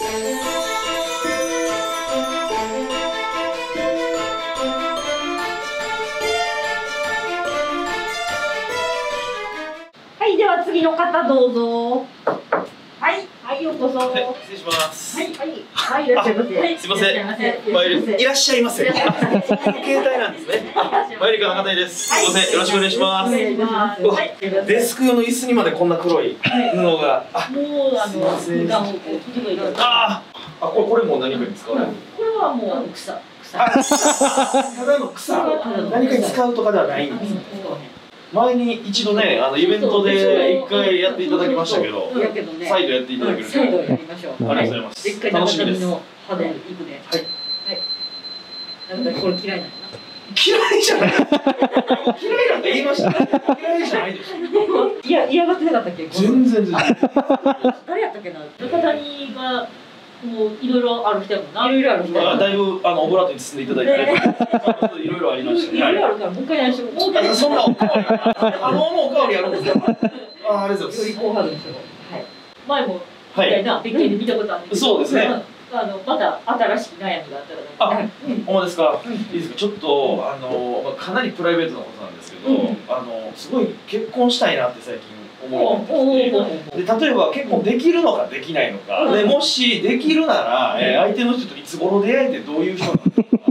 はい、では次の方どうぞ。はい、はい、ようこそ。ははいい、失礼します。はい、はい、いらっしゃいませ。すいませんいらっしゃいませ。マイルいらっしゃいませ。いらっしゃいませ携帯なんですね。あマイリカ中谷です。すいません、よろしくお願いします。お願いします。はい、デスク用の椅子にまでこんな黒い布が。あ、もう、あの、あー、あ、これこれもう何かに使われる。これはもう、草、ただの草。何かに使うとかではないんです。前に一度ね、あのイベントで一回やっていただきましたけど。再度やっていただけると。あり再度やりましょう。がとうございます。楽しみです。の歯でいくね。はい。はい。なんかこれ嫌いなの嫌いじゃない。嫌いなんて言いました。嫌いじゃないです。いや、嫌がってなかったっけ？全然全然。誰やったっけな？中谷がもういろいろある人やもんないろいろある人まあ、だいぶあのオブラートに包んでいただいて、ね、いろいろありましたね。いろいろあるからもう一回やりましょうもう一回はい、そんなおかわり、あのもうおかわりあるんですよ。あ、ありがとうございより高ハードにしようはい前もます。はい、みたいな別件で見たことあるんだけどそうですねんあのまた新しい悩みがあったらあうん。ほんまですか？うん。いいですか？ちょっとあのまあかなりプライベートなことなんですけど、うん。あのすごい結婚したいなって最近思う。で例えば結婚できるのかできないのか、うん。でもしできるなら、えー相手の人といつ頃出会えてどういう人なのか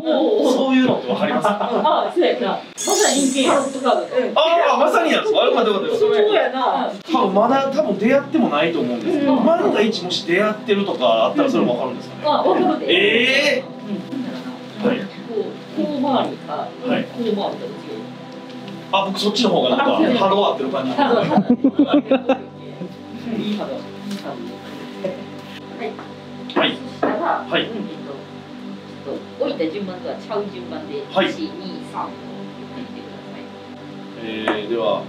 そういうのってわかります？か あそうやな。まさに人間ハートカードああまさになん。ですかあよかったよかったそうやな。多分まだ多分出会ってもないと思うんですけど、うん。万が一もし出会ってるとかあったらそれもわかるんですかね、あ分かるで。えうん。はい。こうこう回るかはい。こう回るかどっちあ僕そっちの方がなんか波動合ってる感じ。い。いハー。ドいいハードはい。はい。はいいた順番とはちゃう順番で、はい1、2、3って言ってくだえー、では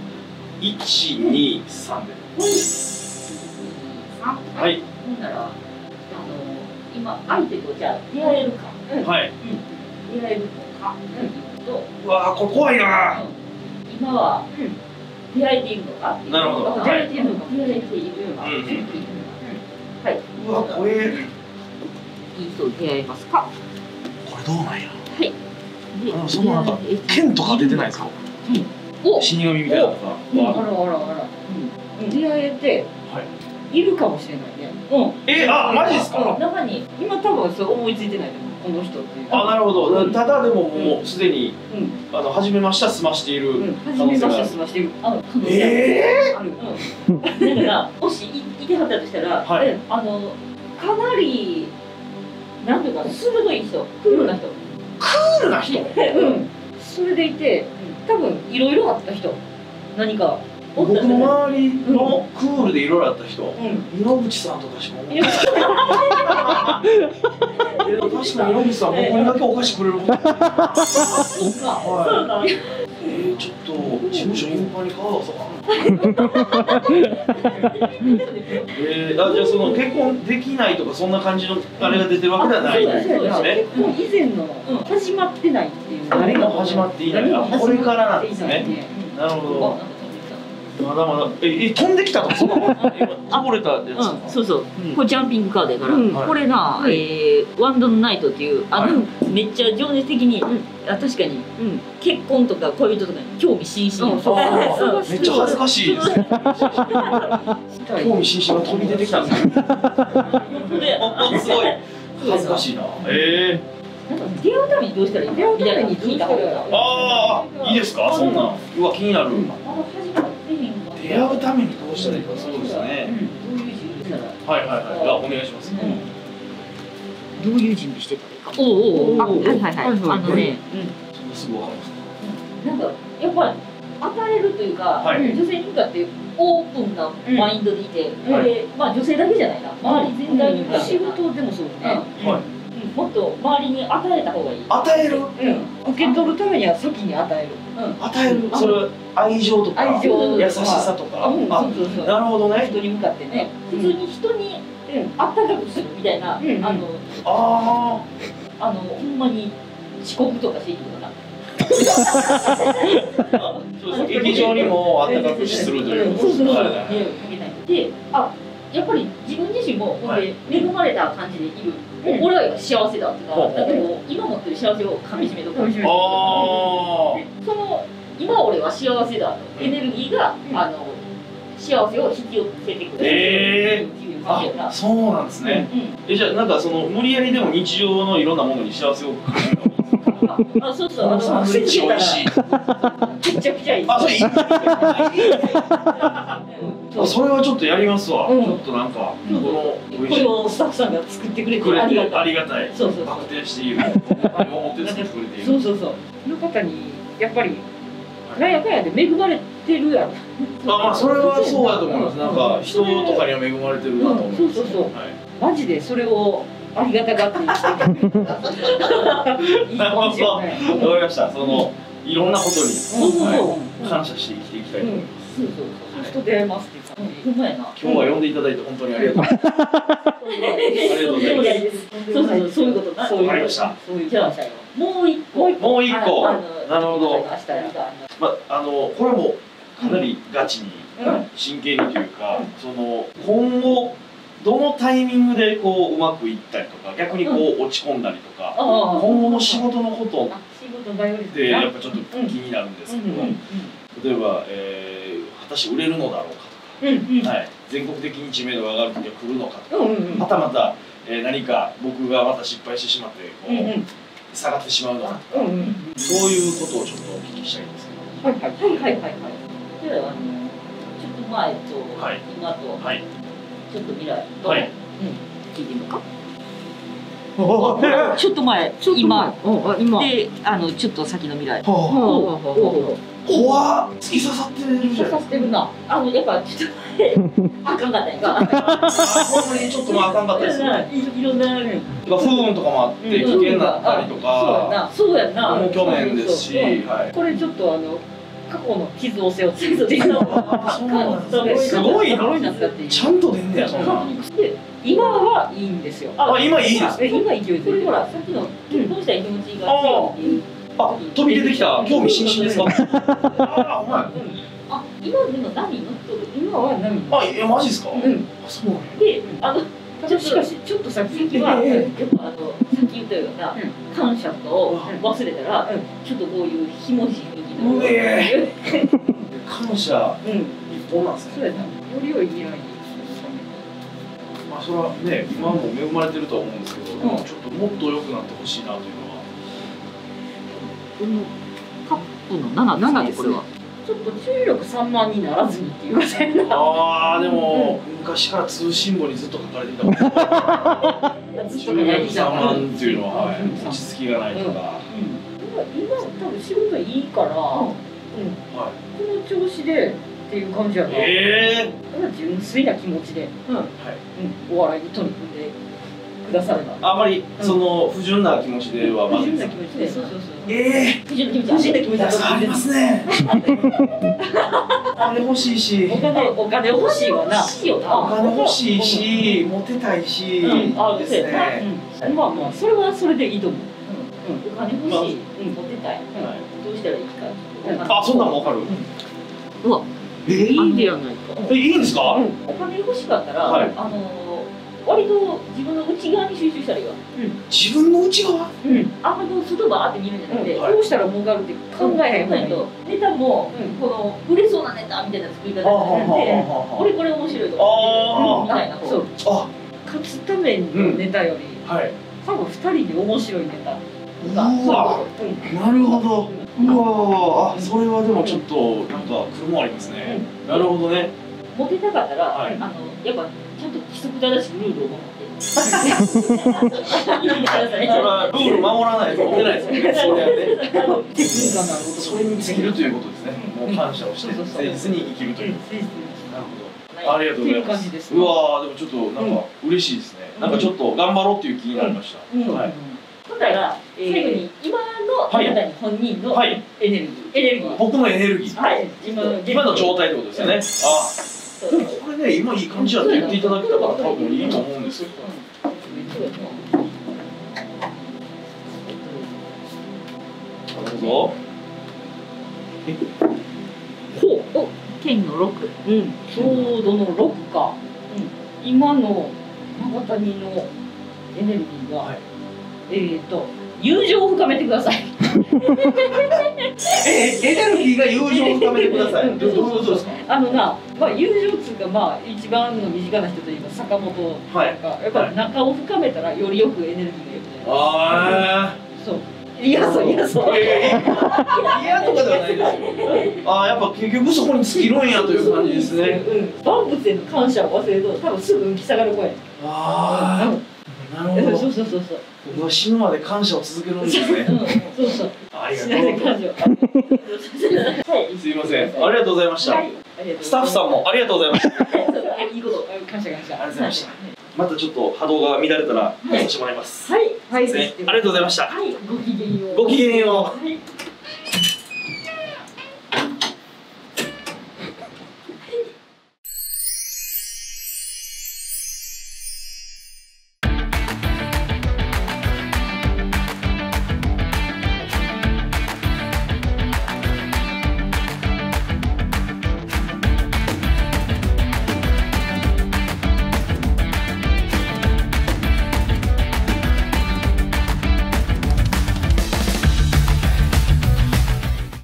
123でさい。1、2、3。はい。ほんなら、あの、今、相手とじゃあ出会えるか、はい。出会えるのか、うと、うわーこれ怖いな。今は、出会えているのかなるほど。出会えているのか、出会えているのか、はい。うわ怖え。いい人出会えますか？どうなんやはい。であのそのなんか剣とか出てないですか？お死神みたいなのとかうん、あらあらあら、うん、出会えて、い、るかもしれないね。うん。えあマジですか？うん。中に今多分そう思いついてないこの人っていう。あなるほど。ただでももうすでにうん。あの初めましては済ましている、うん。初めまして済ましてる。あの可能性えある。うん。だからもしいいてはったとしたら、はい。うんあのかなりなんていうか鋭い人、クールな人。ー、クールな人？うん。それでいて、多分いろいろあった人。何か僕の周りのクールでいろいろあった人、うん。井ノ口さんとかしか思 いやえでも確かに井ノ口さん僕にだけお菓子くれること そうか。はいちょっと事務所頻繁に顔出そうかな。えー、あじゃあその結婚できないとかそんな感じのあれが出てるわけではないあそうだそうだね。結婚以前の始まってないっていう。誰が始まっていない。あこれからなんですね。なるほあどまだまだ。ええ飛んできたとか そんなこと今こぼれたやつ。うん、そうそう、これジャンピングカードやから、はいこれな、えーワンドのナイトっていうあの、めっちゃ情熱的に、あ確かに、結婚とか恋人とかに興味津々、あー めっちゃ恥ずかしい。ですねい興味津々が飛び出てきた。んですよすごい。恥ずかしいな。ええなんか出会うためにどうしたらいいの？みたいなの聞いたことが。ああいいですか？そんな。んうわ気になる、まだ始まってへん。か出会うためにどうしたらいいか。そうですうん。ね、どういう準備したらはいはい。はいあお願いします、どういう準備してたらいいかおうおう。あはいはいはい。あのね、そんなすぐわかるん。ですかなんかやっぱ与えるというか、はい。女性に向かってオープンなマインドでいて、うん。でまあ女性だけじゃないな。周り全体に向かって、仕事でもそうね、うん。はいもっと周りに与えた方がいい、与える？うん、受け取るためには先に与える。与える？それは愛情とか？愛情。優しさとか、うん。あそうそうそう。なるほどね。人に向かってね、うん普通に人にあったかくするみたいな、うんあのああのほんまに遅刻とかしていいのかな。あそうです。劇場にもあったかくするという。そうそうそう、はいはいはい。迷惑かけない。であやっぱり自分自身も、はいで恵まれた感じでいる、うん。俺は幸せだってほうほう。だけど今持ってる幸せをかみしめとくかみしめあその今俺は幸せだうんエネルギーが、うん。あの幸せを引き寄せてくる。えー、な。あそうなんですね。うんえじゃあなんかその無理やりでも日常のいろんなものに幸せを感じるあそうそうあのサンドイッチ美味しい。めちゃくちゃいいあそれい。いそうあそれはちょっとやりますわ、うん。ちょっとなんかこうんの美これをスタッフさんが作ってくれてありがたい。ありがたい。そうそうそう。確定している。そうそうそう。その方にやっぱりなんやかんやで恵まれてるやろ。あまあそれはそうだと思います。なんか人とかには恵まれてるなと思います、うんそうそうそう。はい。マジでそれをありがたがって生きてるいい感じよねわかりました。そのいろんなことにはい感謝して生きていきたいと思います、そうそう人出会えますっていう感じ今日は呼んでいただいて本当にありがとう。ございますありがとう。ございますそう。そう。そう。そう。いう。ことなそう。いう。わかりましたじゃあもう。一個もう。一個なるほど明日やまああのこれもかなりガチにう。ん真剣にという。か、その今後どのタイミングでこううまくいったりとか逆にこう落ち込んだりとか、今後の仕事のことってやっぱちょっと気になるんですけど、うんうん例えば、えー果たして売れるのだろうかうんうん。とか、はい、全国的に知名度が上がる時は来るのかとか、うんうんうん。またまた、えー何か僕がまた失敗してしまってこう、うんうん。下がってしまうのかとか、うんうん。そういうことをちょっとお聞きしたいんですけど。はいはい。はいはいはいじゃああのちょっと前とはい。今とはいちょっと未来とはい。聞いてみようか。ちょっと前今。今今。であのちょっと先の未来怖っ。突き刺さってるじゃない刺さってるな。あのやっぱちょっと前 あかんかったんやんか。あほんまにちょっとまああかんかったですね。いいろんな不運とかもあって危険だったりとそうやかな。そうやんな。もう去年ですしはい。これちょっとあの過去の傷を背負って すごいちゃんと出んねやそん。な今はいいんですよ。あ今いいです。え今勢いづいてる。これほらさっきの結婚したい気持ちが強いっていう。あ飛び出てきた。興味津々ですか？あお前。あ今でも何乗っとる今は何？あえマジですか？うん。あそうであのしかしちょっとさっき次は、うん。やっぱあのさっき言ったような、感謝と忘れたら、うん。ちょっとこういうひもじいうえ感謝うん。一本なんですねそうやなより良いまあそれはね今も恵まれてるとは思うんですけどうんちょっともっと良くなってほしいなというのはこのカップの77ですねこれはちょっと注意力散漫にならずにっていうああでも、昔から通信簿にずっと書かれていたもんずってた3万っていうのは、はいうん。落ち着きがないとか、今今多分仕事いいから、うん、こはい、の調子でっていう感じやな、えただ純粋な気持ちで、うんーはい、うん、お笑いに取り組んでくださればあまりその不純な気持ちではまず不純な気持ちで。そうそうそうえ不純な気持ち。不純な気持ちえー、ありますね。あれ欲しいし。お金お金欲しいわな。欲しいよおな金欲しいし、モテたいし、うん。あですね、うん、まあまあそれはそれでいいと思う、お金欲しい、うん。モテたい、はいどうしたらいいかうんあそんなんもわかる、うわ。えいいんでやないか。えいいんですか、うん。お金欲しかったら、はい。あの割と自分の内側に集中したらいいわ。自分の内側？うん。うんあんまりこう外ばーって見るんじゃなくて、はい。こうしたら儲かるって考えへん方がいい、とネタも、うん。この売れそうなネタみたいな作り方じゃなくて、あ俺これ面白いとあ思って、あみたいなこそう。あ勝つためのネタより、はい。多分二人で面白いネタうわうんなるほど。うわあそれはでもちょっとなんか来るもんありますね、なるほどね。モテたかったら、はい。あのやっぱちゃんと規則正しくルールを守って。それはルール守らないとモテないですよね。それはねそれに尽きるということですね。もう感謝をして誠実に生きるという。なるほど。ありがとうございます。いうすうわーでもちょっとなんか嬉しいですね、なんかちょっと頑張ろうっていう気になりました、うん。はいほんなら、えー最後に今のあはいなたに本人のはい。エネルギエネルギー、僕のエネルギー。はい、今今の状態ってことですよね、あでもこれね今いい感じだって言っていただけたから多分いいと思うんですよ。なるほどほう。お剣の六。うん。ちょうどの6か。今の長谷のエネルギーは、はいえっ、と友情を深めてください。えエネルギーが友情を深めてくださいうんどういうことですか？あのな、まあ、友情っつうかまあ一番の身近な人といえば坂本とか、はいやっぱり仲を深めたらよりよくエネルギーがよくね。あそう。いやそういやそう。あ嫌とかではないですああやっぱ結局そこに尽きるんやという感じですねうん。万物への感謝を忘れると多分すぐ浮き下がる声。ああなるほど そうそうそうそう。僕は死ぬまで感謝を続けるんですね うん、そうそう。ありがとう感謝を。はい。すいませんありがとうございました、はい。スタッフさんもありがとうございましたいいこと。感謝感謝。ありがとうございましたまたちょっと波動が乱れたらさせてもらいます、はい。はい。ありがとうございましたはい。ごきげんよう。ごきげんようはい。